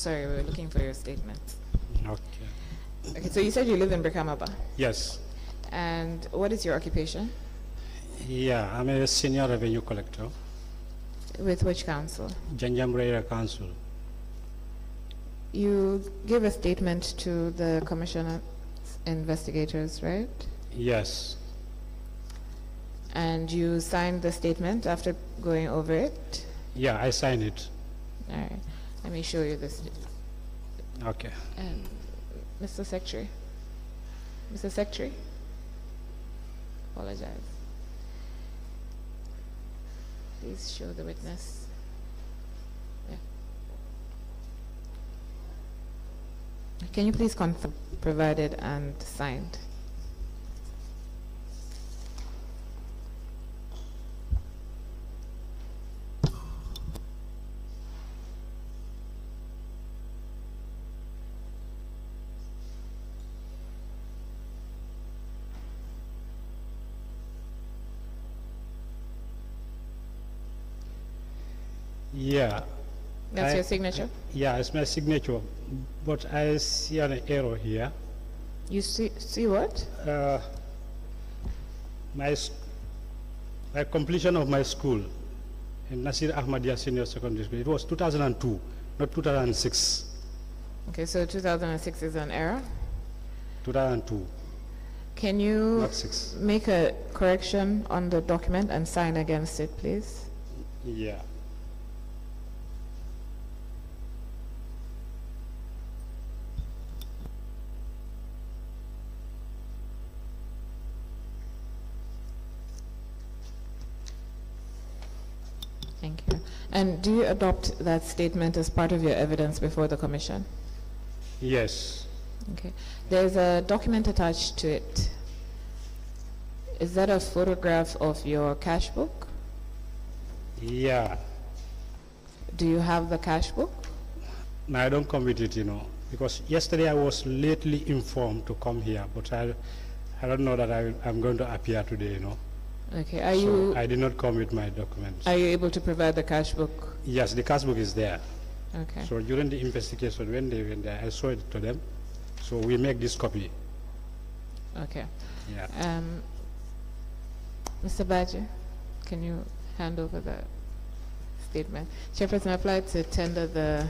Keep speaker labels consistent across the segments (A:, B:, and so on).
A: sorry, we were looking for your statement.
B: Okay.
A: Okay, so you said you live in Brikamaba.
B: Yes.
A: And what is your occupation?
B: Yeah, I'm a senior revenue collector,
A: With which council?
B: Janjangbureh Council.
A: You gave a statement to the commissioner investigators, right?
B: Yes.
A: And you signed the statement after going over it?
B: Yeah, I signed it.
A: All right, let me show you this.
B: Okay.
A: Um, Mr. Secretary? Mr. Secretary? Apologize. Please show the witness. Yeah. Can you please confirm provided and signed?
B: Yeah.
A: That's
B: I-
A: your signature?
B: Yeah, it's my signature, but I see an error here.
A: You see, see what?
B: Uh, my, my completion of my school in Nasir Ahmadiyya Senior Secondary School, it was 2002, not 2006.
A: Okay, so 2006 is an error.
B: 2002,
A: Can you make a correction on the document and sign against it, please?
B: Yeah.
A: Thank you. And do you adopt that statement as part of your evidence before the commission?
B: Yes.
A: Okay. There's a document attached to it. Is that a photograph of your cash book?
B: Yeah.
A: Do you have the cash book?
B: No, I don't come with it, you know, because yesterday I was lately informed to come here, but I, I don't know that I, I'm going to appear today, you know.
A: Okay. Are
B: so
A: you
B: I did not come with my documents.
A: are you able to provide the cash book?
B: yes, the cash book is there.
A: Okay.
B: So during the investigation, when they went there, I showed it to them. So we make this copy.
A: Okay.
B: Yeah.
A: Um, Mr. Badger, can you hand over the statement? Chairperson, I applied to tender the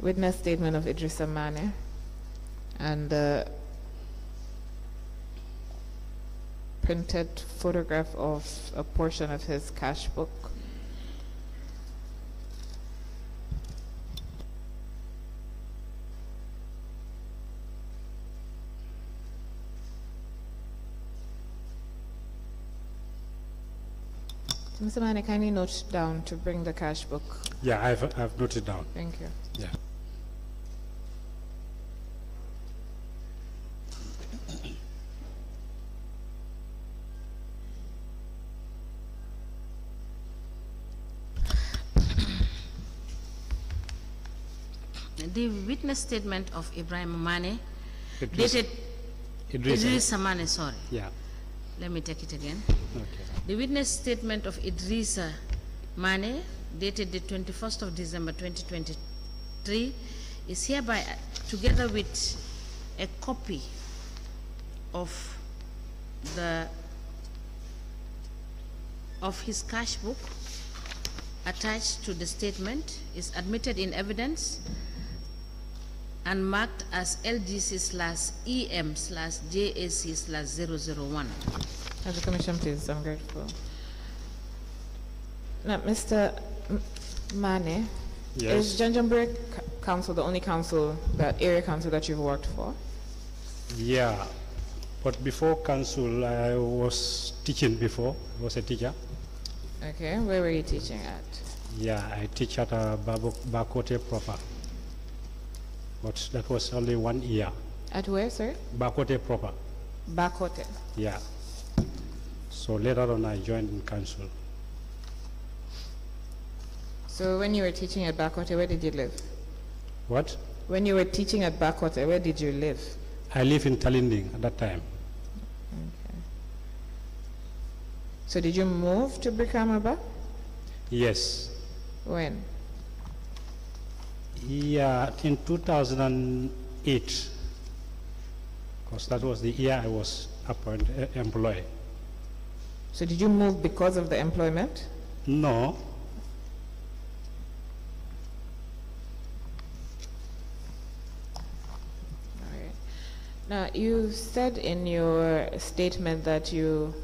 A: witness statement of Edrisa Manneh and the printed photograph of a portion of his cash book. Mr. Manneh, kindly note down to bring the cash book.
B: Yeah, I've, I've noted down.
A: Thank you.
B: Yeah.
C: The witness statement of Ibrahim Mane,
B: Idris,
C: dated
B: Idris,
C: Idris Mane, sorry.
B: Yeah.
C: Let me take it again.
B: Okay.
C: The witness statement of Edrisa Manneh, dated the 21st of December 2023, is hereby, together with a copy of the of his cash book attached to the statement, is admitted in evidence and marked as LGC slash EM slash JAC slash 001.
A: Have the commission, please. I'm grateful. Now, Mr. M- Manneh, is
B: Yes.
A: Janjangbureh C- Council the only council, that area council that you've worked for?
B: Yeah. But before council, I was teaching before. I was a teacher.
A: Okay, where were you teaching at?
B: Yeah, I teach at uh, Babo- Bakote proper. But that was only one year.
A: At where, sir?
B: Bakote proper.
A: Bakote.
B: Yeah. So later on, I joined in council.
A: So when you were teaching at Bakote, where did you live?
B: What?
A: When you were teaching at Bakote, where did you live?
B: I live in Talinding at that time.
A: Okay. So did you move to Brikamaba?
B: Yes.
A: When?
B: Yeah, in 2008, because that was the year I was appointed, uh, employed.
A: So did you move because of the employment?
B: No,
A: All right. Now, you said in your statement that you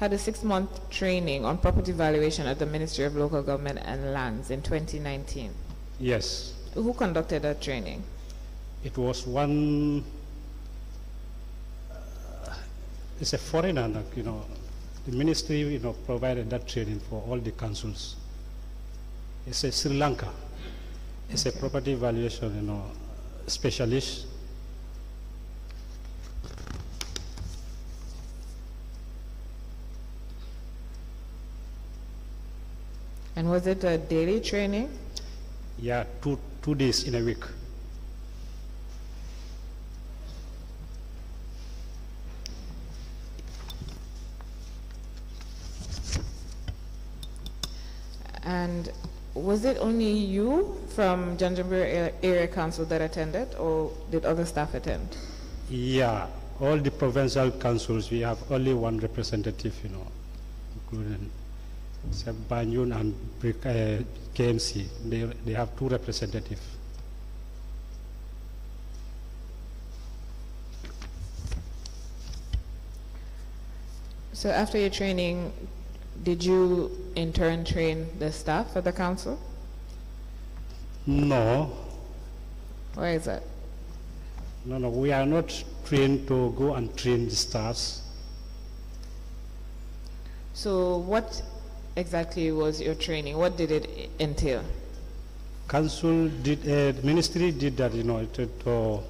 A: had a six-month training on property valuation at the Ministry of Local Government and Lands in 2019.
B: Yes,
A: Who conducted that training?
B: it was one, uh, it's a foreigner, you know, the ministry, you know, provided that training for all the councils. It's a Sri Lanka. It's a property valuation, you know, specialist.
A: And was it a daily training?
B: Yeah, two, two days in a week.
A: And was it only you from Janjangbureh Area Council that attended, or did other staff attend?
B: Yeah, all the provincial councils, we have only one representative, you know, including except Banjul and uh, KMC. They, they have two representatives.
A: So after your training, did you in turn train the staff at the council?
B: No,
A: Why is that?
B: no, no, we are not trained to go and train the staffs.
A: So what exactly was your training? What did it entail?
B: Council did, uh, ministry did that, you know, to, to,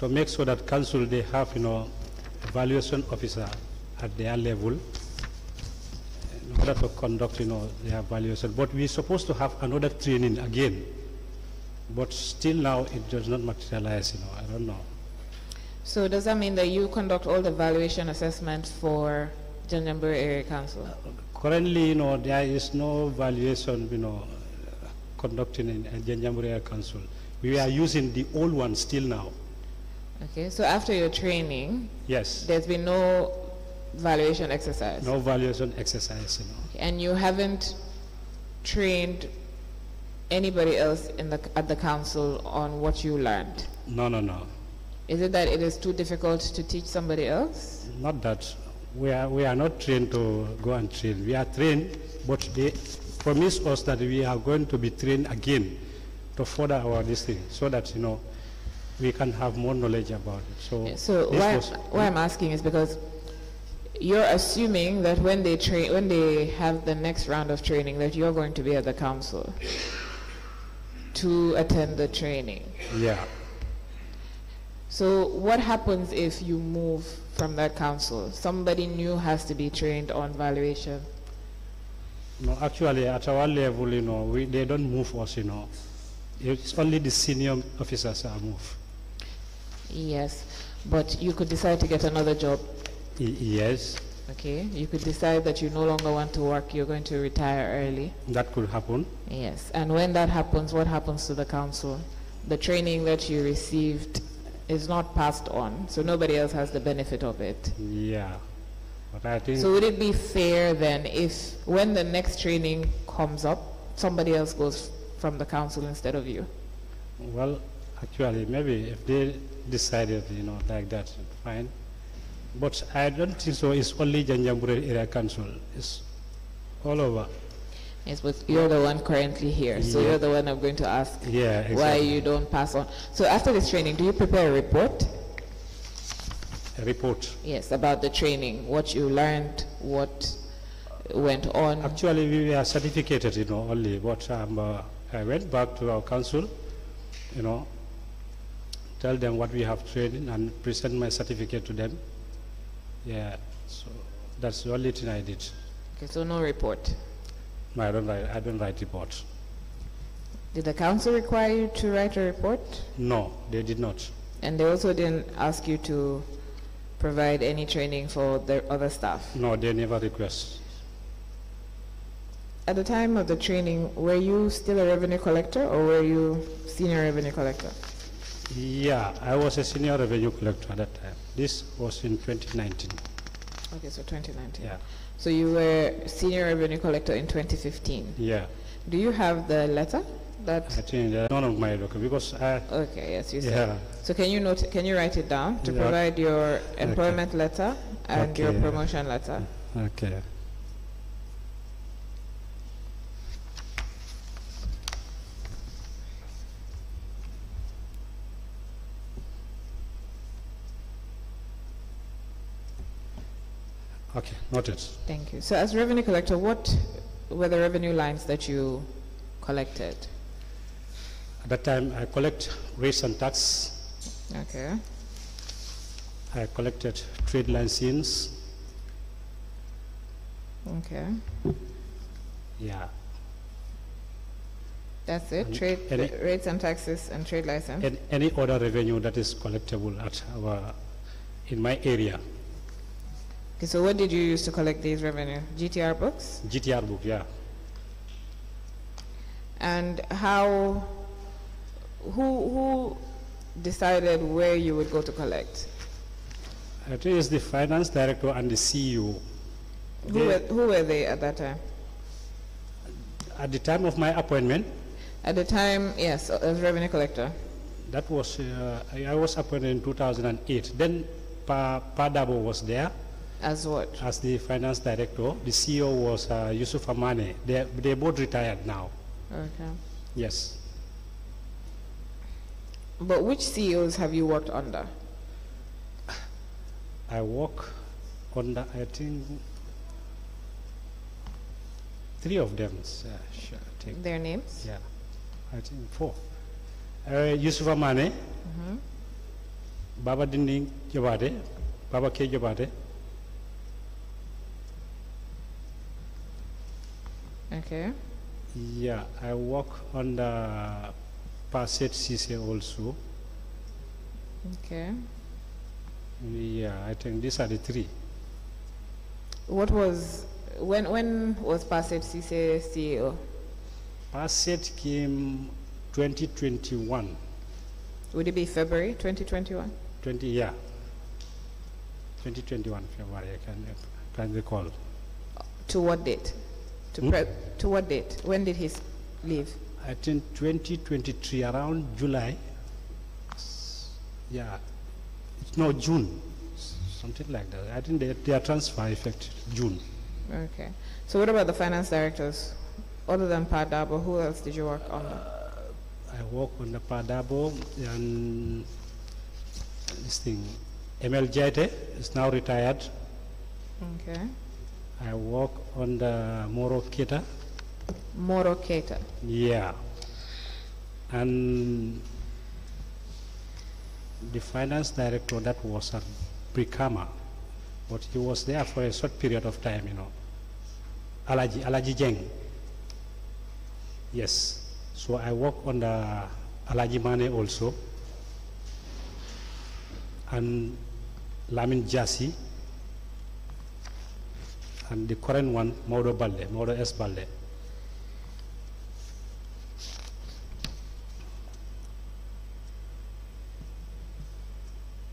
B: to make sure that council, they have, you know, evaluation officer at their level in order to conduct, you know, their evaluation. But we're supposed to have another training again. But still now, it does not materialize, you know, I don't know.
A: So does that mean that you conduct all the valuation assessments for Janjangbureh Area Council?
B: Currently, you know, there is no valuation, you know, conducting in Janjangbureh Council. We are using the old one still now.
A: Okay, so after your training,
B: Yes.
A: there's been no valuation exercise?
B: No valuation exercise, you know.
A: And you haven't trained anybody else in the, at the council on what you learned?
B: No, no, no.
A: Is it that it is too difficult to teach somebody else?
B: Not that. We are, we are not trained to go and train. We are trained, but they promise us that we are going to be trained again to further our thing, so that, you know, we can have more knowledge about it. So,
A: So why,
B: was-
A: why I'm asking is because you're assuming that when they train, when they have the next round of training, that you're going to be at the council to attend the training.
B: Yeah.
A: So what happens if you move from that council? Somebody new has to be trained on valuation.
B: No, actually, at our level, you know, we, they don't move us, you know. It's only the senior officers are moved.
A: Yes, but you could decide to get another job,
B: Y- Yes,
A: okay? You could decide that you no longer want to work, you're going to retire early.
B: that could happen.
A: Yes, and when that happens, what happens to the council? The training that you received is not passed on, so nobody else has the benefit of it.
B: Yeah. But I think,
A: So would it be fair then if, when the next training comes up, somebody else goes from the council instead of you?
B: well, actually, maybe if they decided, you know, like that, fine. But I don't think so. It's only Janjangbureh Area Council. It's all over.
A: Yes, but you're the one currently here, so
B: Yeah.
A: you're the one I'm going to ask
B: Yeah, exactly.
A: why you don't pass on. So after this training, do you prepare a report?
B: A report.
A: Yes, about the training, what you learned, what went on.
B: Actually, we were certificated, you know, only, but um, uh, I went back to our council, you know, tell them what we have trained and present my certificate to them. Yeah, so that's the only thing I did.
A: Okay, so no report.
B: No, I don't write, I don't write reports.
A: Did the council require you to write a report?
B: No, they did not.
A: And they also didn't ask you to provide any training for the other staff?
B: No, they never request.
A: At the time of the training, were you still a revenue collector or were you senior revenue collector?
B: Yeah, I was a senior revenue collector at that time. This was in 2019.
A: Okay, so 2019.
B: Yeah,
A: So you were senior revenue collector in 2015.
B: yeah.
A: Do you have the letter? That
B: I think uh, none of my document because I,
A: okay, yes, you said.
B: yeah,
A: So can you note? Can you write it down to
B: Yeah.
A: provide your employment letter and your promotion letter?
B: okay. Okay, noted.
A: Thank you. So as revenue collector, what were the revenue lines that you collected?
B: At that time, I collect rates and tax.
A: Okay.
B: I collected trade license.
A: Okay.
B: Yeah.
A: That's it.
B: And
A: Trade
B: any-
A: rates and taxes and trade license.
B: And any other revenue that is collectible at our, in my area.
A: Okay. So what did you use to collect these revenue? GTR books.
B: GTR book, yeah.
A: And how? Who who decided where you would go to collect?
B: I think it's the finance director and the CEO.
A: Who
B: They-
A: were, who were they at that time?
B: At the time of my appointment,
A: At the time, yes, as revenue collector.
B: that was, uh, I was appointed in 2008. Then Pa, Pa was there
A: As what?
B: as the finance director. The CEO was uh, Yusuf Amane. They, they both retired now.
A: Okay.
B: Yes.
A: But which CEOs have you worked under?
B: I work under, I think, three of them, uh, sure, I think.
A: Their names?
B: Yeah, I think four. Uh, Yusuf Amane, Baba Dinding Jobade, Baba K Jobade,
A: Okay.
B: yeah, I work on the Passet Cisse also.
A: Okay.
B: Yeah, I think these are the three.
A: What was when when was Passet Cisse CEO?
B: Passet came 2021,
A: Would it be February 2021?
B: 20, yeah, 2021 February, I can, I can recall.
A: To what date? To
B: Hmm?
A: to what date? When did he leave?
B: I think 2023, around July. Yeah, it's no June, something like that. I think they, their transfer effect June.
A: Okay. So what about the finance directors? Other than Padabo, who else did you work under?
B: I work on the Padabo and this thing. ML is now retired.
A: Okay.
B: I work on the Moro Keita.
A: Moro Keita.
B: Yeah. And the finance director that was at Brikama, but he was there for a short period of time, you know. Alaji, Alaji Jeng. Yes. So I work on the Alaji Mane also. And Lamin Jasi. And the current one, Maudo Balde, Maudo S. Balde.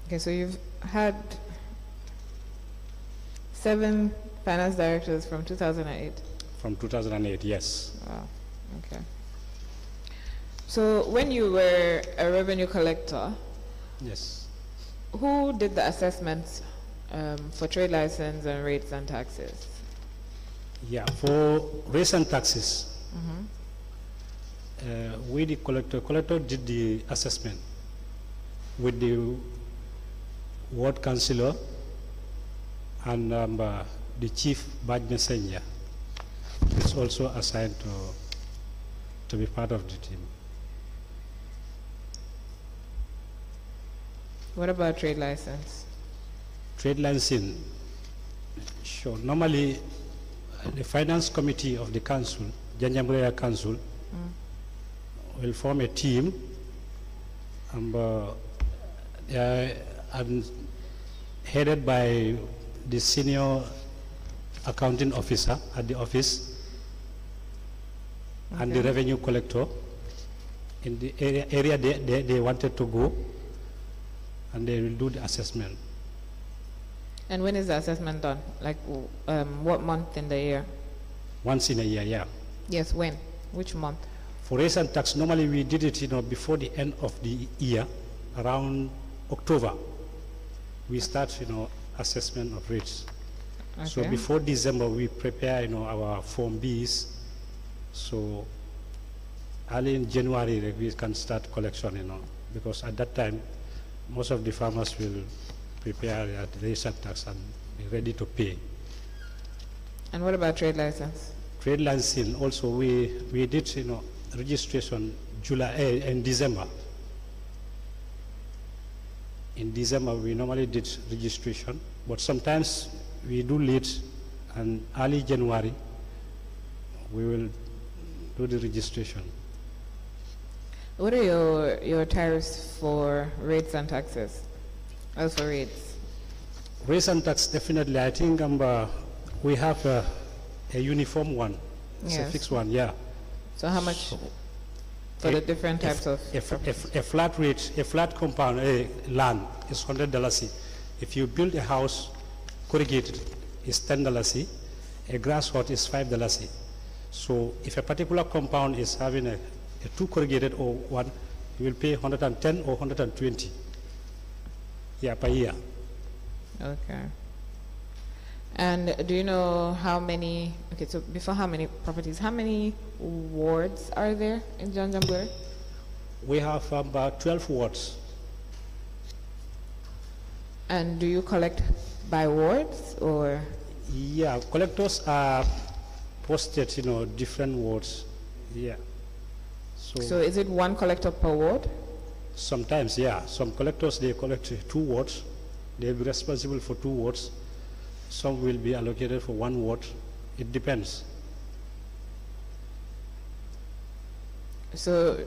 A: Okay, so you've had seven finance directors from 2008.
B: From 2008, yes.
A: Wow. Okay. So when you were a revenue collector,
B: Yes.
A: who did the assessments um, for trade license and rates and taxes?
B: Yeah, for rates and taxes, uh, we the collector, collector did the assessment with the ward councillor and um, uh, the chief badge messenger is also assigned to, to be part of the team.
A: What about trade license?
B: Trade licensing, sure. Normally, the finance committee of the council, Janjangbureh Council, will form a team and, uh, they are, headed by the senior accounting officer at the office and the revenue collector in the area, area they, they, they wanted to go, and they will do the assessment.
A: And when is the assessment done? Like, um, what month in the year?
B: Once in a year, yeah.
A: Yes, when? Which month?
B: For raise and tax, normally we did it, you know, before the end of the year, around October. We start, you know, assessment of rates.
A: Okay.
B: So before December, we prepare, you know, our Form Bs. So early in January, we can start collection, you know, because at that time, most of the farmers will prepare raise and tax and be ready to pay.
A: And what about trade license?
B: Trade licensing, also we, we did, you know, registration July, eh, in December. In December, we normally did registration, but sometimes we do late and early January, we will do the registration.
A: What are your, your tariffs for rates and taxes? For rates.
B: And tax, definitely, I think, um, uh, we have a, a uniform one. It's a
A: Yes.
B: fixed one, yeah.
A: So how much for
B: A-
A: the different
B: a
A: types of?
B: A, f- a f- a flat rate, a flat compound, a land is hundred dollars. If you build a house corrugated, is ten dollars. A grass hut is five dollars. So if a particular compound is having a, a two corrugated or one, you will pay hundred and ten or hundred and twenty. Yeah, per year.
A: Okay. And do you know how many, okay, so before how many properties, how many wards are there in Janjangbureh?
B: We have about twelve wards.
A: And do you collect by wards or?
B: Yeah, collectors are posted, you know, different wards. Yeah.
A: So, so is it one collector per ward?
B: Sometimes, yeah. Some collectors, they collect two wards. They'll be responsible for two wards. Some will be allocated for one ward. It depends.
A: So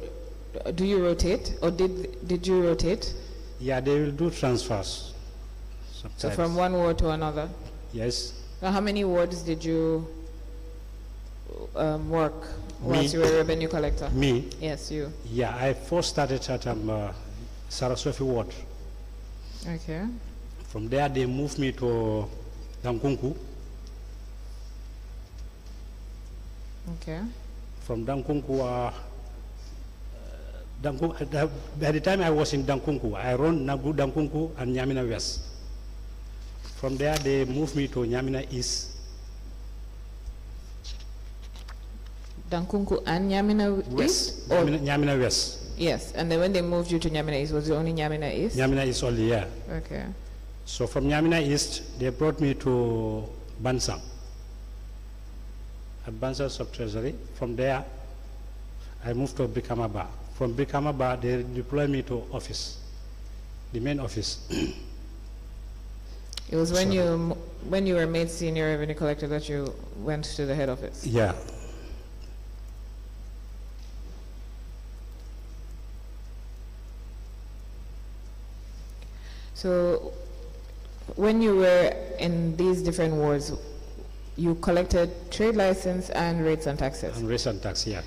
A: do you rotate or did, did you rotate?
B: Yeah, they will do transfers. Sometimes.
A: So from one ward to another?
B: Yes.
A: So how many wards did you um, work
B: Me.
A: whilst you were a revenue collector?
B: Me,
A: Yes, you.
B: yeah, I first started at um, uh, Saraswati ward.
A: Okay.
B: From there, they moved me to Dankunku.
A: Okay.
B: From Dankunku, uh, Dankunku, uh, by the time I was in Dankunku, I run Nagu, Dankunku and Nyamina West. From there, they moved me to Nyamina East,
A: Dankunku and Nyamina
B: West,
A: East? Or,
B: Nyamina, Nyamina West.
A: yes, and then when they moved you to Nyamina East, was it only Nyamina East?
B: Nyamina East only, yeah.
A: Okay.
B: So from Nyamina East, they brought me to Bansang, at Bansang Sub-Treasury. From there, I moved to Brikamaba. From Brikamaba, they deployed me to office, the main office.
A: It was when you, when you were made senior revenue collector that you went to the head office?
B: Yeah.
A: So when you were in these different wards, you collected trade license and rates and taxes.
B: And raise and tax, yeah.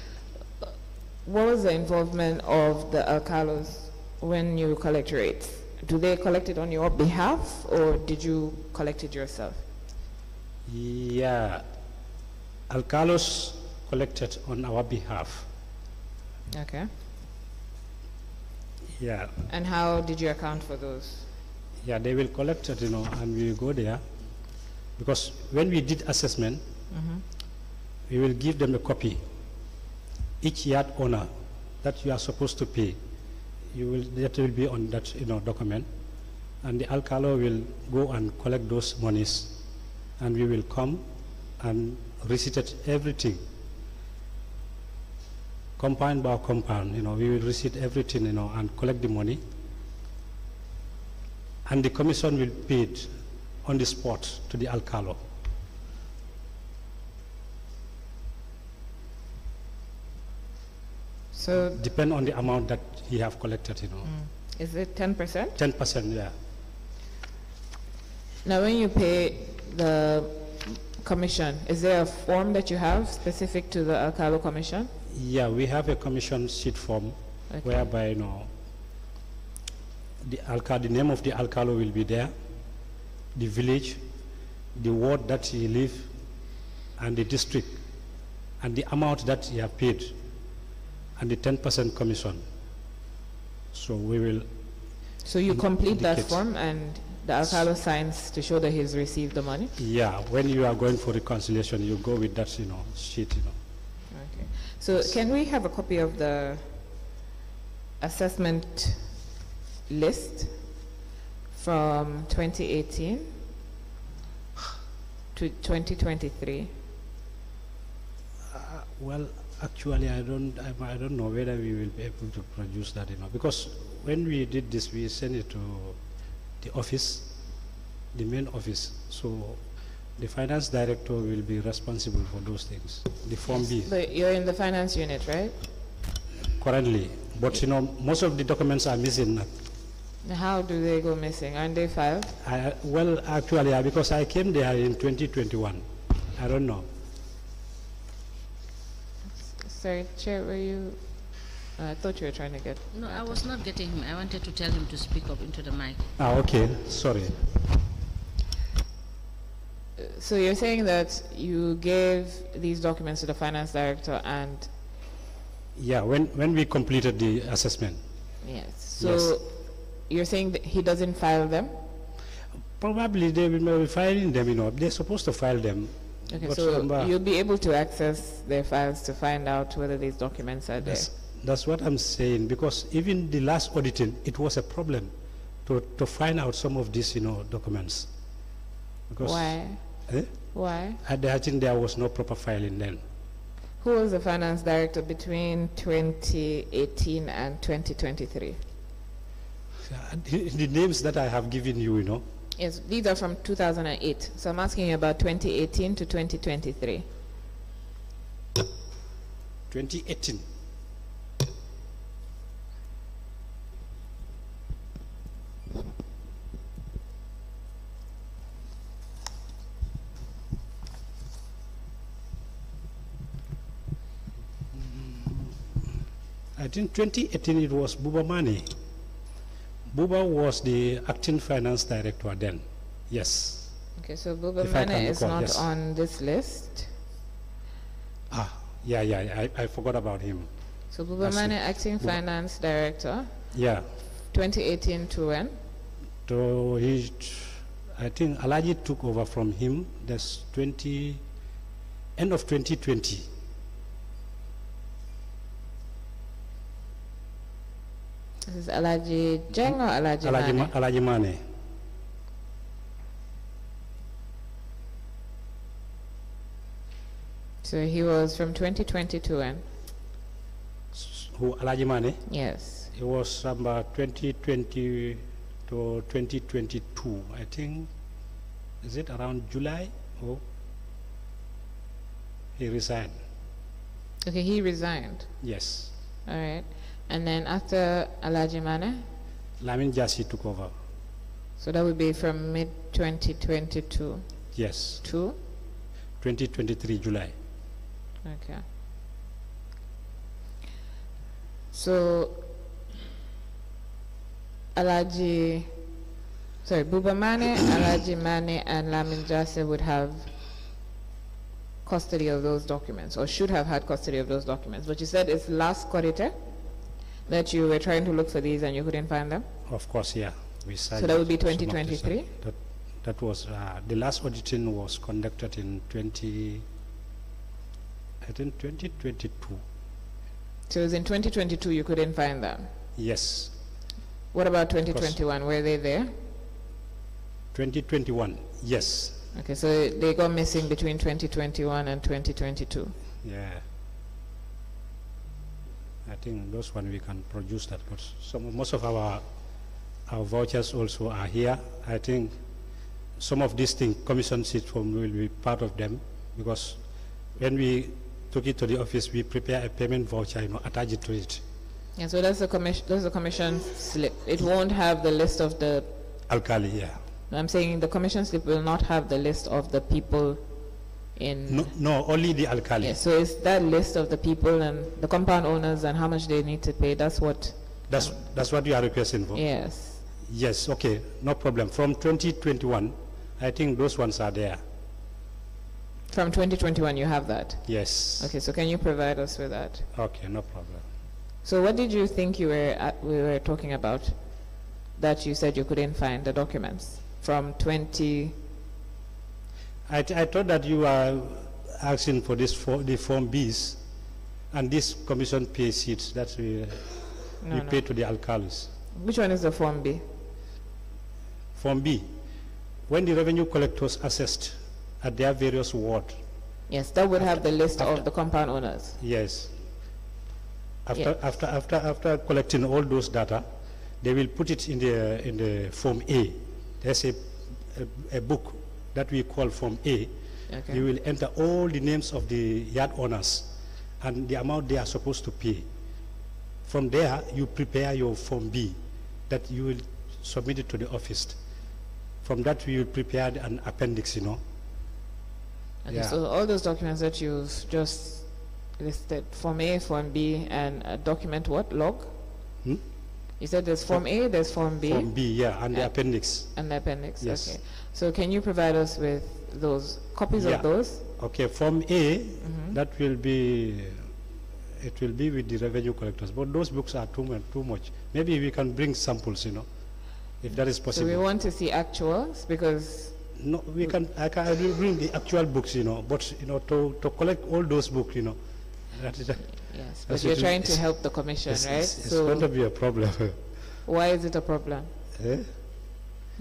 A: What was the involvement of the alkalos when you collect rates? Do they collect it on your behalf or did you collect it yourself?
B: Yeah. Alkalos collected on our behalf.
A: Okay.
B: Yeah.
A: And how did you account for those?
B: Yeah, they will collect it, you know, and we will go there. Because when we did assessment, mm-hmm. we will give them a copy. Each yard owner that you are supposed to pay, you will, that will be on that, you know, document. And the alkalo will go and collect those monies. And we will come and receipt everything. Compound by compound, you know, we will receipt everything, you know, and collect the money. And the commission will pay it on the spot to the alkalo.
A: So
B: Depend on the amount that he have collected, you know. Mm.
A: is it 10%?
B: Ten percent, yeah.
A: Now, when you pay the commission, is there a form that you have specific to the alkalo commission?
B: Yeah, we have a commission sheet form
A: Okay.
B: whereby, you know, the alca, the name of the alkalo will be there, the village, the ward that he live, and the district, and the amount that he have paid, and the ten percent commission. So we will,
A: So you complete that form and the alkalo signs to show that he's received the money?
B: yeah, when you are going for reconciliation, you go with that, you know, sheet, you know.
A: Okay. So can we have a copy of the assessment list from 2018 to 2023?
B: Uh, Well, actually, I don't, I I don't know whether we will be able to produce that, you know, because when we did this, we sent it to the office, the main office. So the finance director will be responsible for those things, the Form B
A: But you're in the finance unit, right?
B: currently. But, you know, most of the documents are missing.
A: How do they go missing? Aren't they filed?
B: I, well, actually, uh, because I came there in 2021. I don't know.
A: Sorry, Chair, were you, uh, I thought you were trying to get.
C: No, I was not getting him. I wanted to tell him to speak up into the mic.
B: Ah, okay, sorry.
A: So you're saying that you gave these documents to the finance director and,
B: Yeah, when, when we completed the assessment,
A: yes,
B: Yes.
A: You're saying that he doesn't file them?
B: Probably they will be filing them, you know, they're supposed to file them.
A: Okay,
B: But,
A: so
B: um, uh,
A: you'll be able to access their files to find out whether these documents are there?
B: That's, that's what I'm saying, because even the last auditing, it was a problem to, to find out some of these, you know, documents. Because,
A: Why?
B: eh,
A: Why?
B: I, I think there was no proper filing then.
A: Who was the finance director between 2018 and 2023?
B: The, names that I have given you, you know,
A: Yes, these are from 2008. So I'm asking you about 2018 to 2023.
B: 2018. I think 2018 it was Buba Mani. Buba was the acting finance director then. Yes.
A: Okay, so Buba
B: If
A: Mane is not
B: yes.
A: on this list.
B: Ah, yeah, yeah, I, I forgot about him.
A: So Buba
B: see.
A: Mane, acting
B: Buba-
A: finance director,
B: Yeah.
A: 2018 to when?
B: So he, I think Alaji took over from him. That's 20, end of 2020.
A: This is Alaji Jeng or Alaji
B: Alaji,
A: Mane?
B: Ma- Alaji Mane.
A: So he was from 2020 to when?
B: Who Alaji Mane?
A: Yes.
B: It was about 2020 to 2022. I think. Is it around July? Oh, he resigned.
A: Okay, he resigned.
B: Yes.
A: All right. And then after Alaji Mane,
B: Lamin Jassi took over.
A: so that would be from mid 2022
B: Yes.
A: to?
B: 2023 July.
A: Okay. So, Alaji, sorry, Buba Mane, Alaji Mane, and Lamin Jase would have custody of those documents, or should have had custody of those documents. But you said it's last quarter that you were trying to look for these and you couldn't find them?
B: Of course, yeah. We signed
A: that would be
B: some of this, uh,
A: 2023?
B: That, that was, uh, the last auditing was conducted in 20, I think 2022.
A: So it was in 2022 you couldn't find them.
B: Yes,
A: What about 2021? Were they there?
B: 2021, yes.
A: Okay, so they got missing between 2021 and 2022.
B: Yeah. I think those one we can produce that, but some, most of our, our vouchers also are here. I think some of these things, commission sheet form will be part of them, because when we took it to the office, we prepare a payment voucher, you know, attach it to it.
A: Yeah, so that's the commission, that's the commission slip. It won't have the list of the,
B: Alkali, yeah.
A: I'm saying the commission slip will not have the list of the people in?
B: No, no, only the alkali.
A: Yeah, so it's that list of the people and the compound owners and how much they need to pay, that's what,
B: That's, that's what you are requesting for?
A: yes.
B: Yes, okay, no problem. From 2021, I think those ones are there.
A: From 2021, you have that?
B: Yes.
A: Okay, so can you provide us with that?
B: Okay, no problem.
A: So what did you think you were, at- we were talking about, that you said you couldn't find the documents from 20,
B: I, I thought that you are asking for this, for the Form Bs and this commission pay sheets that we,
A: no,
B: we
A: no.
B: pay to the alkalis.
A: Which one is the Form B?
B: Form B, when the revenue collectors assessed at their various ward,
A: Yes, that would have the list of the compound owners.
B: yes. After,
A: Yeah.
B: after, after, after collecting all those data, they will put it in the, in the Form A. There's a, a, a book that we call Form A. You will enter all the names of the yard owners and the amount they are supposed to pay. From there, you prepare your Form B that you will submit it to the office. From that, we will prepare an appendix, you know.
A: okay,
B: yeah.
A: so all those documents that you've just listed, Form A, Form B, and a document what, log?
B: Hmm?
A: You said there's Form A, there's Form B,
B: Form B, yeah, and the appendix.
A: and the appendix,
B: Yes.
A: okay. So can you provide us with those, copies
B: Yeah.
A: of those?
B: Okay, Form A,
A: Mhm.
B: that will be, it will be with the revenue collectors, but those books are too much, too much. Maybe we can bring samples, you know, if that is possible.
A: So we want to see actuals, because,
B: No, we can, I can, I will bring the actual books, you know, but, you know, to, to collect all those books, you know, that is,
A: yes, but you're trying to help the commission,
B: it's,
A: right?
B: it's, it's going to be a problem.
A: why is it a problem?
B: Eh?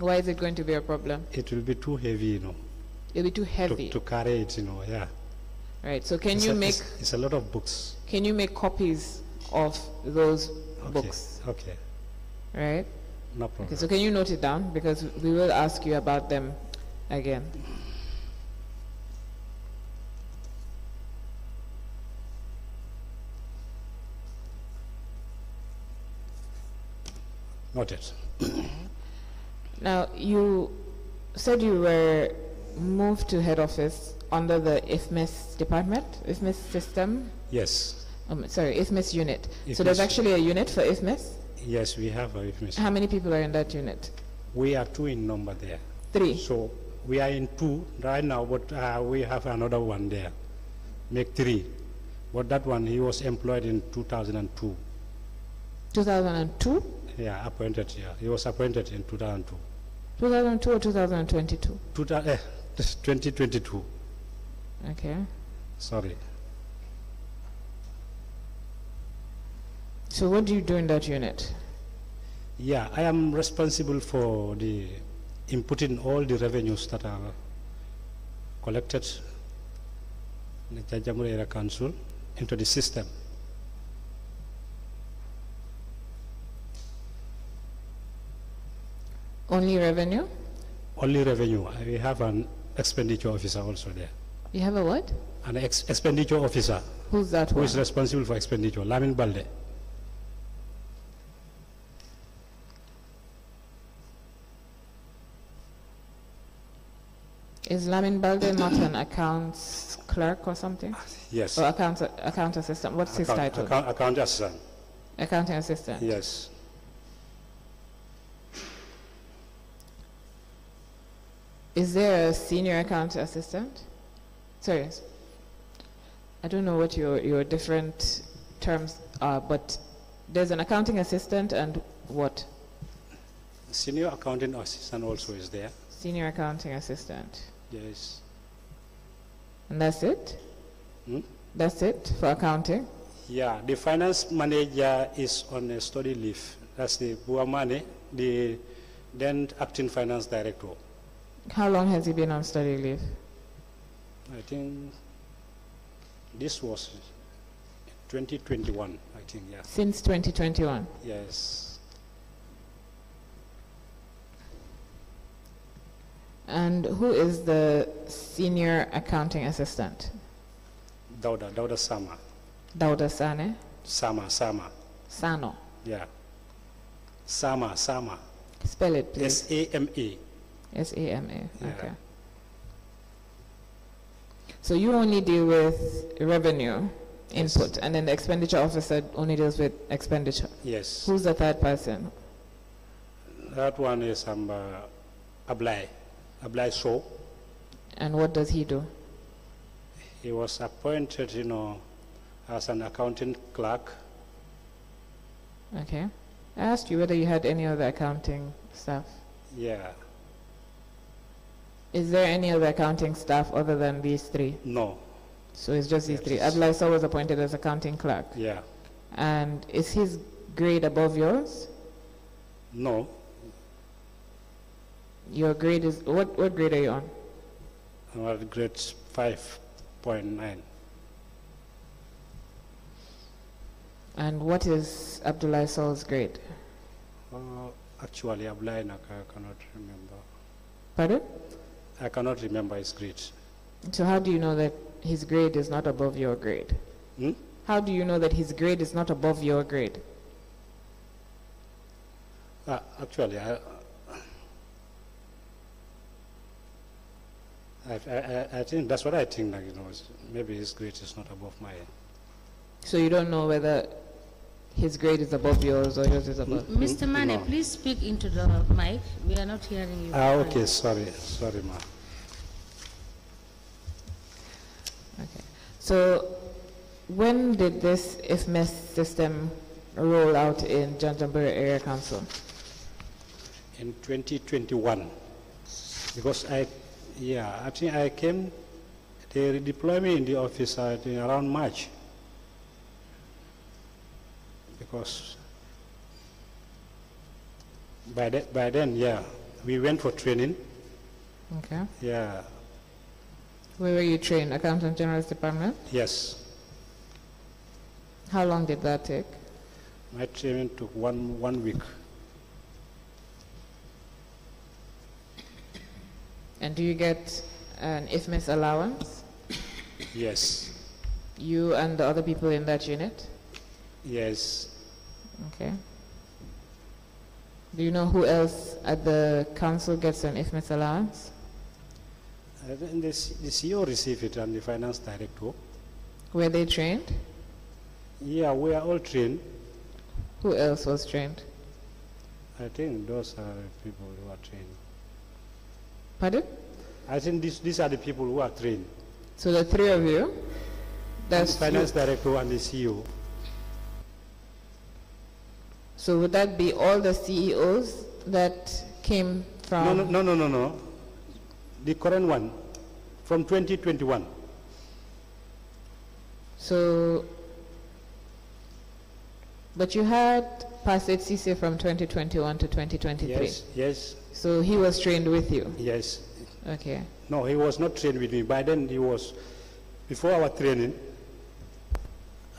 A: Why is it going to be a problem?
B: It will be too heavy, you know,
A: It'll be too heavy,
B: to carry it, you know, yeah.
A: right? So can
B: It's
A: you
B: a-
A: make,
B: It's, it's a lot of books.
A: can you make copies of those
B: Okay,
A: books,
B: Okay,
A: right?
B: no problem.
A: Okay, so can you note it down, because we will ask you about them again.
B: Noted.
A: Now, you said you were moved to head office under the IFMIS department, IFMIS system,
B: Yes,
A: um, sorry, IFMIS unit. So there's actually a unit for IFMIS?
B: yes, we have a information.
A: How many people are in that unit?
B: We are two in number there.
A: Three.
B: So we are in two right now, but uh, we have another one there. Make three. But that one, he was employed in 2002.
A: 2002?
B: Yeah, appointed, yeah. He was appointed in 2002.
A: 2002 or 2022?
B: Two thou- eh, 2022,
A: Okay.
B: sorry.
A: So what do you do in that unit?
B: Yeah, I am responsible for the inputting all the revenues that are collected in the Janjangbureh Area Council into the system.
A: Only revenue?
B: Only revenue. We have an expenditure officer also there.
A: You have a what?
B: An ex expenditure officer
A: Who's that
B: who
A: one?
B: is responsible for expenditure, Lamin Balde.
A: Is Lamin Balde not an accounts clerk or something?
B: Yes.
A: Or account, account assistant? What's his title?
B: Account, account assistant.
A: Accounting assistant?
B: Yes.
A: Is there a senior account assistant? Sorry, I don't know what your, your different terms are, but there's an accounting assistant and what?
B: Senior accounting assistant also is there.
A: Senior accounting assistant.
B: Yes.
A: And that's it?
B: Hmm?
A: That's it for accounting?
B: Yeah, the finance manager is on a study leave. That's the Buamane, the then acting finance director.
A: How long has he been on study leave?
B: I think this was 2021, I think, yeah.
A: Since 2021.
B: Yes.
A: And who is the senior accounting assistant?
B: Dauda, Dauda Sama.
A: Dauda Sane?
B: Sama, Sama.
A: Sano.
B: Yeah. Sama, Sama.
A: Spell it, please.
B: S-A-M-A.
A: S-A-M-A.
B: Yeah.
A: Okay. So you only deal with revenue input, and then the expenditure officer only deals with expenditure.
B: Yes.
A: Who's the third person?
B: That one is um, uh, Ablai, Ablai Shaw.
A: And what does he do?
B: He was appointed, you know, as an accounting clerk.
A: Okay. I asked you whether you had any other accounting staff.
B: Yeah,
A: Is there any other accounting staff other than these three?
B: no,
A: So it's just these three.
B: Yes.
A: Was appointed as accounting clerk.
B: yeah,
A: And is his grade above yours?
B: no.
A: Your grade is, what, what grade are you on?
B: I'm at grade 5.9.
A: And what is Abdullah Saul's grade?
B: Uh, actually, Ablai, I cannot remember.
A: Pardon?
B: I cannot remember his grade.
A: So how do you know that his grade is not above your grade?
B: Hmm?
A: How do you know that his grade is not above your grade?
B: Uh, actually, I, I, I, I- think that's what I think. Like, you know, maybe his grade is not above my.
A: So you don't know whether his grade is above yours or yours is above?
C: Mr. Manneh,
B: no.
C: please speak into the mic. We are not hearing you.
B: Ah,
C: properly.
B: okay. Sorry, sorry, ma.
A: Okay. So when did this IFMIS system roll out in Janjangbureh Area Council?
B: In 2021, because I, yeah, I think I came. They redeployed me in the office I think around March. Because by by then, yeah, we went for training.
A: Okay.
B: Yeah,
A: Where were you trained? Accountant General's Department?
B: yes.
A: How long did that take?
B: My training took one, one week.
A: And do you get an IFMIS allowance?
B: Yes,
A: You and the other people in that unit?
B: yes.
A: Okay. Do you know who else at the council gets an IFMIS allowance?
B: Uh, then the, C- the CEO received it and the finance director.
A: Were they trained?
B: Yeah, we are all trained.
A: Who else was trained?
B: I think those are the people who are trained.
A: Pardon?
B: I think these, these are the people who are trained.
A: So the three of you? That's
B: the finance director and the CEO.
A: So would that be all the CEOs that came from?
B: No, no, no, no, no. The current one, from 2021.
A: So, but you had Passet Cisse from 2021 to 2023.
B: Yes, yes,
A: So he was trained with you.
B: yes.
A: Okay.
B: No, he was not trained with me. By then, he was, before our training,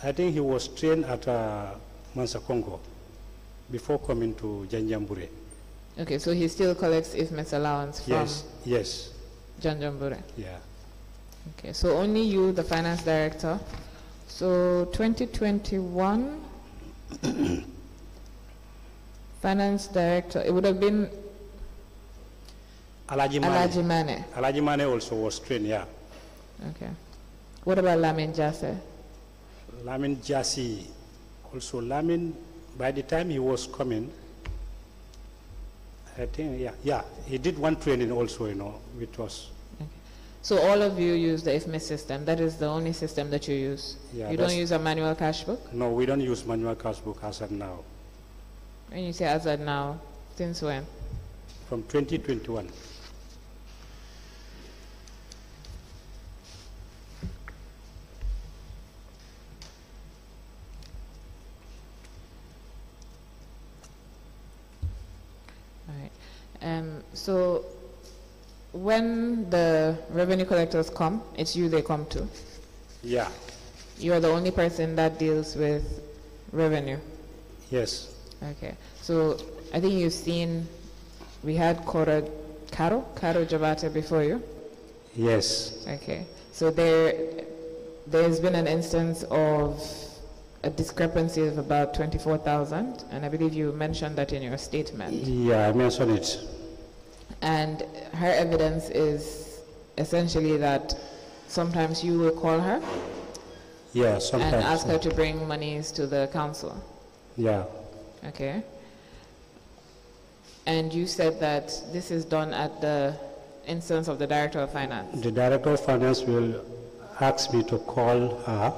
B: I think he was trained at uh, Mansa Konko before coming to Janjangbureh.
A: Okay, so he still collects IFMIS allowance from
B: Yes, yes,
A: Janjangbureh.
B: yeah.
A: Okay, so only you, the finance director. So 2021, finance director, it would have been
B: Alaji Mane.
A: Alaji Mane.
B: Also was trained, yeah.
A: Okay. What about Lamin Jase?
B: Lamin also Lamin, by the time he was coming, I think, yeah, yeah, he did one training also, you know, which was,
A: So all of you use the IFMIS system. That is the only system that you use.
B: Yeah,
A: you don't use a manual cash book.
B: no, we don't use manual cash book as of now,
A: When you say as of now, since when?
B: from 2021.
A: All right. Um, so when the come, it's you they come to.
B: Yeah,
A: You are the only person that deals with revenue.
B: yes,
A: Okay. So I think you've seen, we had Cora Caro, Caro Jabata before you.
B: yes,
A: Okay. So there, there's been an instance of a discrepancy of about 24,000, and I believe you mentioned that in your statement.
B: yeah, I mentioned it.
A: And her evidence is essentially that sometimes you will call her
B: Yeah,
A: and ask her to bring monies to the council.
B: Yeah,
A: Okay. And you said that this is done at the instance of the Director of Finance.
B: the director of finance will ask me to call her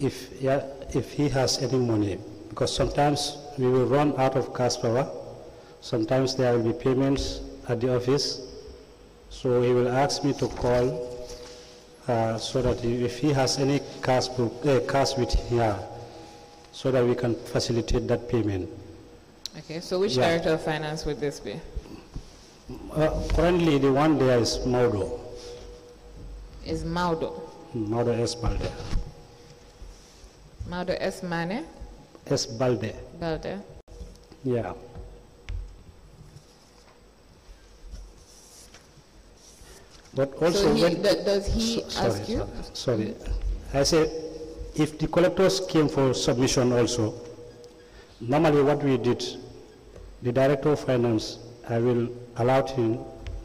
B: if, yeah, if he has any money, because sometimes we will run out of cash power. Sometimes there will be payments at the office, so he will ask me to call uh, so that if he has any cash, book, uh, cash with here, so that we can facilitate that payment.
A: Okay, so which
B: Yeah.
A: Director of Finance would this be?
B: Uh, currently, the one there is Maudo,
A: Is Maudo.
B: Maudo S. Balde.
A: Maudo S. Mane
B: S. Balde,
A: Balde.
B: yeah. But also
A: So he,
B: when...
A: th- does he
B: Sorry,
A: ask you?
B: Sorry, sorry. I say, if the collectors came for submission also, normally what we did, the director of finance, I will allow him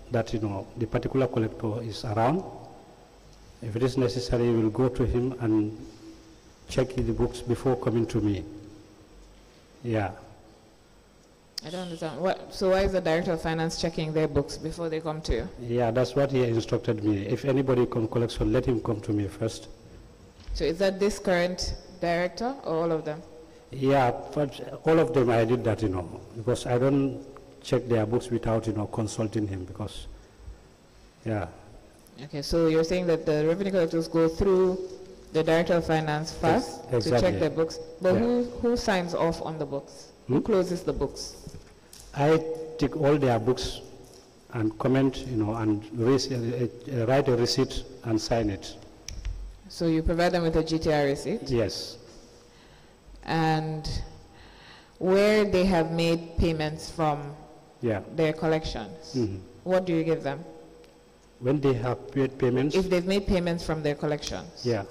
B: that, you know, the particular collector is around. If it is necessary, we will go to him and check the books before coming to me. Yeah.
A: I don't understand. What, so why is the Director of Finance checking their books before they come to you?
B: Yeah, that's what he instructed me. If anybody come collection, let him come to me first.
A: So is that this current director or all of them?
B: Yeah, but all of them I did that, you know, because I don't check their books without, you know, consulting him because, yeah,
A: Okay, so you're saying that the revenue collectors go through the Director of Finance first to
B: exactly.
A: check their books? But
B: Yeah.
A: who, who signs off on the books? Who
B: Hmm?
A: closes the books?
B: I take all their books and comment, you know, and raise, uh, uh, write a receipt and sign it.
A: So you provide them with a GTR receipt?
B: Yes,
A: And where they have made payments from
B: yeah.
A: their collections,
B: mhm.
A: what do you give them?
B: When they have paid payments,
A: If they've made payments from their collections,
B: yeah,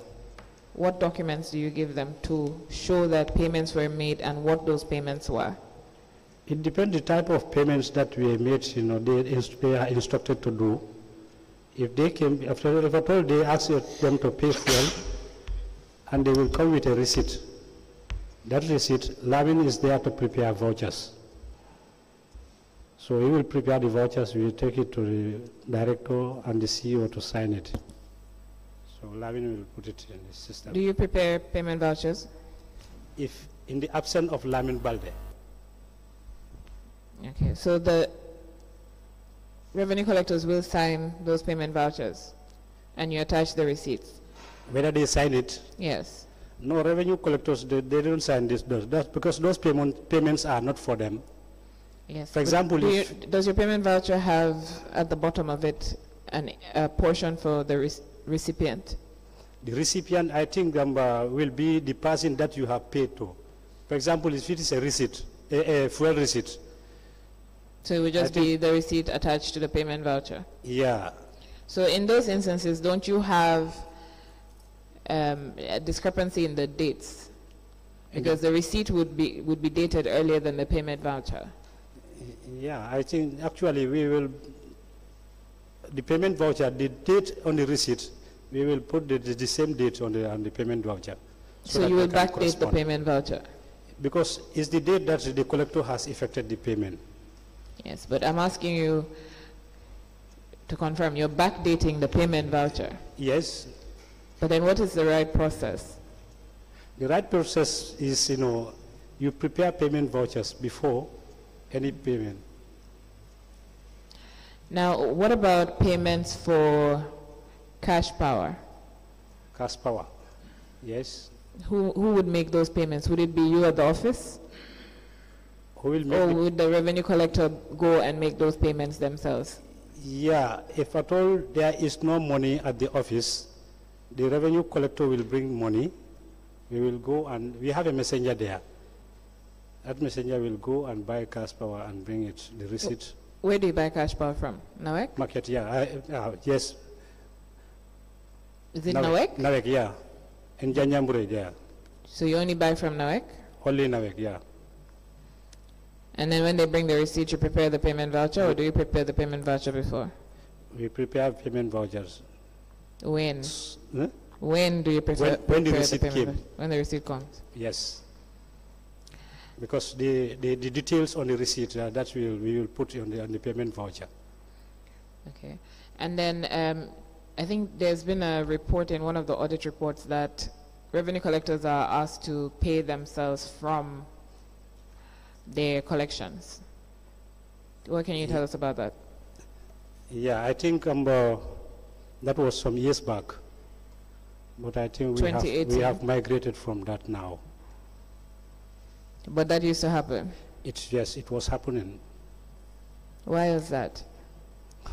A: what documents do you give them to show that payments were made and what those payments were?
B: it depends the type of payments that we made, you know, they, they are instructed to do. If they came, after, if at all they ask them to pay fuel, and they will come with a receipt. That receipt, Lamin is there to prepare vouchers. So he will prepare the vouchers, we will take it to the director and the CEO to sign it. So Lamin will put it in the system.
A: Do you prepare payment vouchers?
B: If, in the absence of Lamin Balde,
A: Okay, so the revenue collectors will sign those payment vouchers and you attach the receipts?
B: whether they sign it,
A: Yes.
B: no revenue collectors, they, they don't sign this, those, that's because those payment, payments are not for them.
A: Yes.
B: For example,
A: do you- Does your payment voucher have at the bottom of it an, a portion for the recipient?
B: The recipient, I think, um, uh, will be the person that you have paid to. For example, if it is a receipt, a, a fuel receipt,
A: So it would
B: I
A: just be the receipt attached to the payment voucher?
B: yeah,
A: So in those instances, don't you have um, a discrepancy in the dates? Because the receipt would be, would be dated earlier than the payment voucher.
B: yeah, I think actually we will, the payment voucher, the date on the receipt, we will put the, the, same date on the, on the payment voucher.
A: So
B: that
A: you will backdate the payment voucher?
B: Because it's the date that the collector has effected the payment.
A: Yes, but I'm asking you to confirm, you're backdating the payment voucher.
B: Yes,
A: But then what is the right process?
B: The right process is, you know, you prepare payment vouchers before any payment.
A: Now, what about payments for cash power?
B: Cash power. Yes.
A: Who, who would make those payments? Would it be you at the office?
B: Who will make
A: Or
B: the-
A: would the revenue collector go and make those payments themselves?
B: Yeah, if at all there is no money at the office, the revenue collector will bring money. We will go and, we have a messenger there. That messenger will go and buy cash power and bring it, the receipt.
A: Where do you buy cash power from? NAWEC?
B: Market, yeah, I- uh, yes.
A: Is it NAWEC?
B: NAWEC, yeah. In Janjangbureh, yeah.
A: So you only buy from NAWEC?
B: Only NAWEC, yeah.
A: And then when they bring the receipt, you prepare the payment voucher, or do you prepare the payment voucher before?
B: We prepare payment vouchers.
A: When?
B: S- eh?
A: When do you prepare,
B: when the
A: prepare
B: receipt
A: payment?
B: came.
A: When the receipt comes?
B: Yes. Because the, the, the details on the receipt, uh, that we will, we will put on the, on the payment voucher.
A: Okay. And then um, I think there's been a report in one of the audit reports that revenue collectors are asked to pay themselves from their collections. What can you tell us about that?
B: Yeah, I think um, uh, that was some years back. But I think we have, we have migrated from that now.
A: But that used to happen.
B: It's, yes, it was happening.
A: Why is that?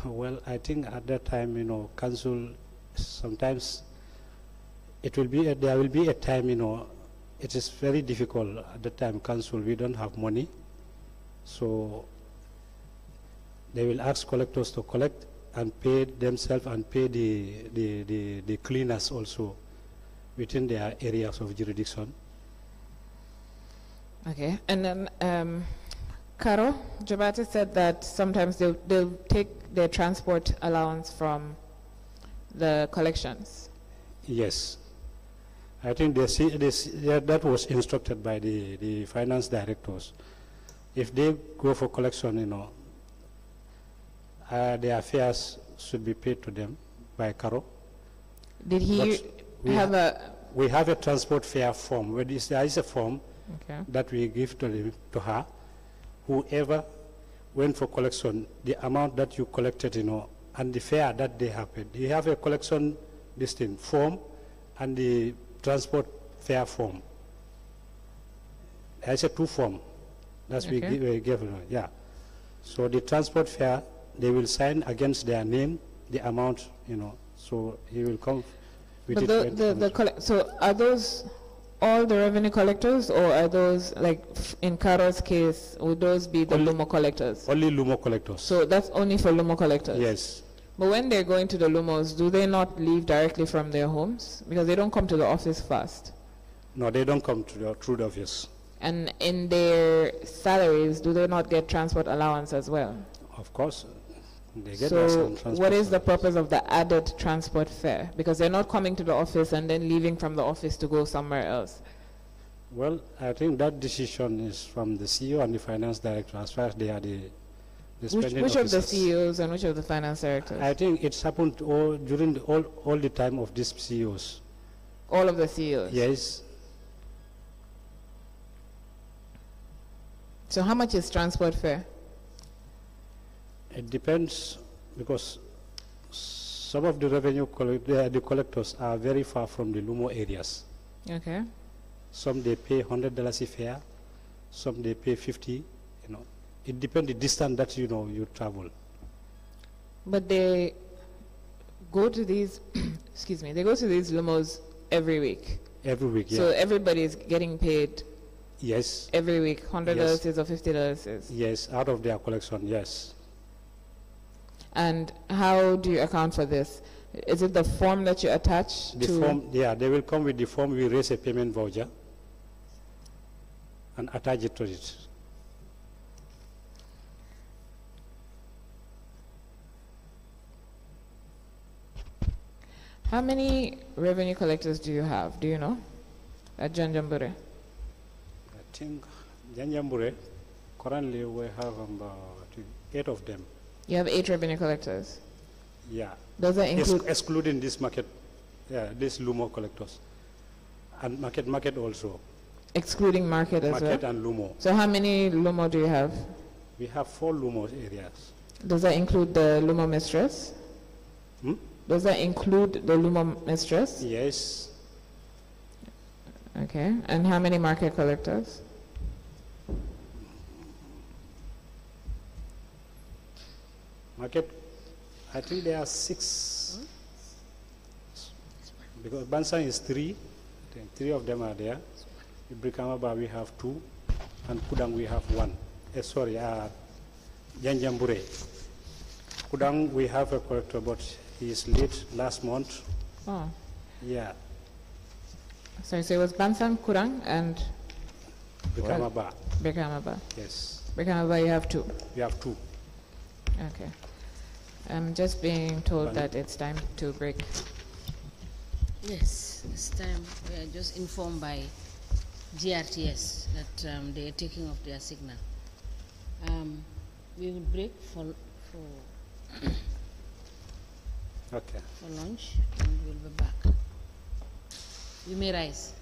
B: Well, I think at that time, you know, council, sometimes it will be, a, there will be a time, you know, it is very difficult at that time, council, we don't have money. So they will ask collectors to collect and pay themselves and pay the, the, the, the cleaners also within their areas of jurisdiction.
A: Okay. And then um, Caro Jabati said that sometimes they'll, they'll take their transport allowance from the collections.
B: Yes. I think they see, they see, that that was instructed by the, the finance directors. If they go for collection, you know, uh, their fares should be paid to them by Caro.
A: Did he
B: But we
A: have a...
B: We have a transport fare form, where this, there is a form
A: Okay.
B: that we give to, the, to her. Whoever went for collection, the amount that you collected, you know, and the fare that they have paid. You have a collection, this thing, form, and the transport fare form. There's a two form. That's we
A: Okay.
B: give, we give, her, yeah. So the transport fare, they will sign against their name, the amount, you know, so he will come with
A: But
B: it.
A: the,
B: when-
A: the, the, so are those all the revenue collectors or are those, like f- in Caro's case, would those be the
B: Only-
A: Lumo collectors?
B: Only Lumo collectors.
A: So that's only for Lumo collectors?
B: Yes.
A: But when they're going to the Lumos, do they not leave directly from their homes? Because they don't come to the office first.
B: No, they don't come to the, through the office.
A: And in their salaries, do they not get transport allowance as well?
B: Of course,
A: So what is the purpose of the added transport fare? Because they're not coming to the office and then leaving from the office to go somewhere else.
B: Well, I think that decision is from the CEO and the finance director as far as they are the, the
A: Which, which of the. CEOs and which of the finance directors?
B: I think it's happened all, during the, all, all the time of these CEOs.
A: All of the CEOs?
B: Yes,
A: So how much is transport fare?
B: It depends because some of the revenue collect, the, the collectors are very far from the Lumo areas.
A: Okay.
B: Some they pay hundred dollars a fare, some they pay fifty. You know, it depends the distance that you know you travel.
A: But they go to these, excuse me, they go to these Lumos every week.
B: Every week, yeah.
A: So everybody is getting paid
B: yes,
A: every week, hundred dollars is or fifty dollars
B: yes, out of their collection, yes.
A: And how do you account for this? Is it the form that you attach
B: The
A: to?
B: form, yeah, they will come with the form, we raise a payment voucher and attach it to it.
A: How many revenue collectors do you have? Do you know? At Janjangbureh?
B: I think Janjangbureh, currently we have about eight of them.
A: You have eight revenue collectors.
B: Yeah,
A: Does that
B: Ex-
A: include?
B: excluding this market, yeah, this Lumo collectors. And market, market also,
A: Excluding market as well?
B: market and Lumo.
A: So how many Lumo do you have?
B: We have four Lumo areas.
A: Does that include the Lumo mistress?
B: Hmm?
A: Does that include the Lumo mistress?
B: Yes,
A: Okay, and how many market collectors?
B: Market, I think there are six. Because Bansang is three, I three of them are there. In Brikamaba we have two, and Kudang we have one. Eh, sorry, uh, Janjangbureh. Kudang we have a collector, but he is late last month.
A: Oh,
B: Yeah,
A: sorry, so it was Bansang, Kurang, and
B: Brikamaba,
A: Bekamaba.
B: yes.
A: Bekamaba, you have two.
B: We have two.
A: Okay. I'm just being told that it's time to break.
C: Yes, this time we are just informed by GRTS that um, they are taking off their signal. Um, we will break for, for,
B: Okay.
C: for lunch and we'll be back. You may rise.